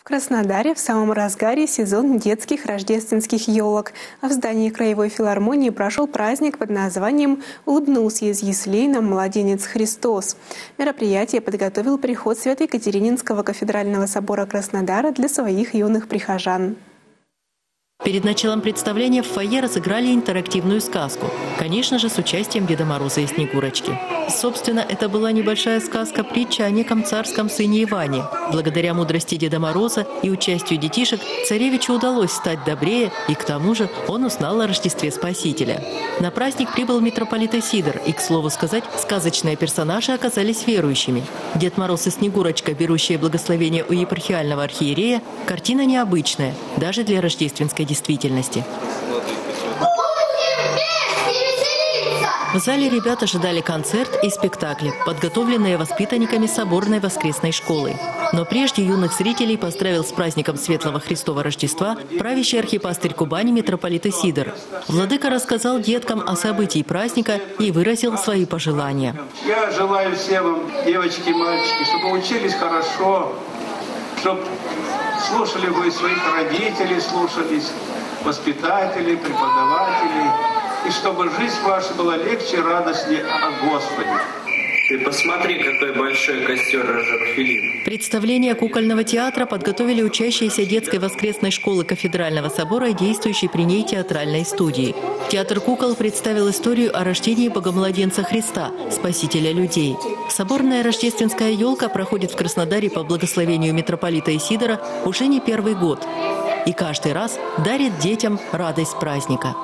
В Краснодаре в самом разгаре сезон детских рождественских елок, а в здании Краевой филармонии прошел праздник под названием «Улыбнулся из яслей нам младенец Христос». Мероприятие подготовил приход Свято-Екатерининского кафедрального собора Краснодара для своих юных прихожан. Перед началом представления в фойе разыграли интерактивную сказку. Конечно же, с участием Деда Мороза и Снегурочки. Собственно, это была небольшая сказка-притча о неком царском сыне Иване. Благодаря мудрости Деда Мороза и участию детишек царевичу удалось стать добрее, и к тому же он узнал о Рождестве Спасителя. На праздник прибыл митрополит Сидор, и, к слову сказать, сказочные персонажи оказались верующими. Дед Мороз и Снегурочка, берущие благословение у епархиального архиерея, картина необычная, даже для рождественской действительности. В зале ребят ожидали концерт и спектакли, подготовленные воспитанниками соборной воскресной школы. Но прежде юных зрителей поздравил с праздником Светлого Христова Рождества правящий архипастырь Кубани митрополит Сидор. Владыка рассказал деткам о событии праздника и выразил свои пожелания. Я желаю всем вам, девочки и мальчики, чтобы учились хорошо, чтобы слушали вы своих родителей, слушались воспитателей, преподавателей, и чтобы жизнь ваша была легче и радостнее о Господе. Ты посмотри, какой большой костер разжег Филипп. Представление кукольного театра подготовили учащиеся детской воскресной школы Кафедрального собора и действующей при ней театральной студии. Театр кукол представил историю о рождении Богомладенца Христа, Спасителя людей. Соборная рождественская елка проходит в Краснодаре по благословению митрополита Исидора уже не первый год. И каждый раз дарит детям радость праздника.